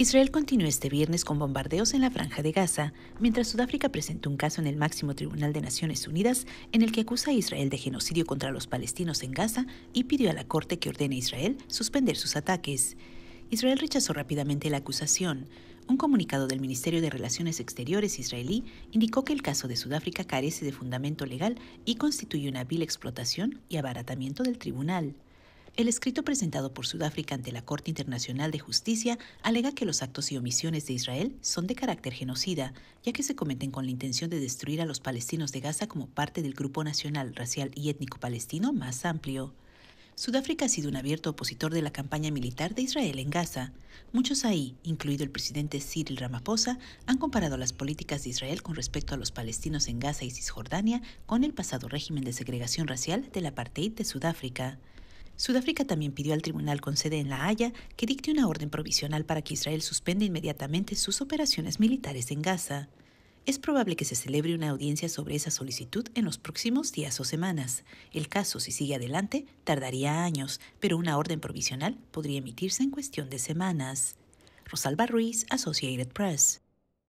Israel continúa este viernes con bombardeos en la franja de Gaza, mientras Sudáfrica presentó un caso en el máximo tribunal de Naciones Unidas en el que acusa a Israel de genocidio contra los palestinos en Gaza y pidió a la Corte que ordene a Israel suspender sus ataques. Israel rechazó rápidamente la acusación. Un comunicado del Ministerio de Relaciones Exteriores israelí indicó que el caso de Sudáfrica carece de fundamento legal y constituye una vil explotación y abaratamiento del tribunal. El escrito presentado por Sudáfrica ante la Corte Internacional de Justicia alega que los actos y omisiones de Israel son de carácter genocida, ya que se cometen con la intención de destruir a los palestinos de Gaza como parte del grupo nacional, racial y étnico palestino más amplio. Sudáfrica ha sido un abierto opositor de la campaña militar de Israel en Gaza. Muchos ahí, incluido el presidente Cyril Ramaphosa, han comparado las políticas de Israel con respecto a los palestinos en Gaza y Cisjordania con el pasado régimen de segregación racial del apartheid de Sudáfrica. Sudáfrica también pidió al tribunal con sede en La Haya que dicte una orden provisional para que Israel suspenda inmediatamente sus operaciones militares en Gaza. Es probable que se celebre una audiencia sobre esa solicitud en los próximos días o semanas. El caso, si sigue adelante, tardaría años, pero una orden provisional podría emitirse en cuestión de semanas. Rosalba Ruiz, Associated Press.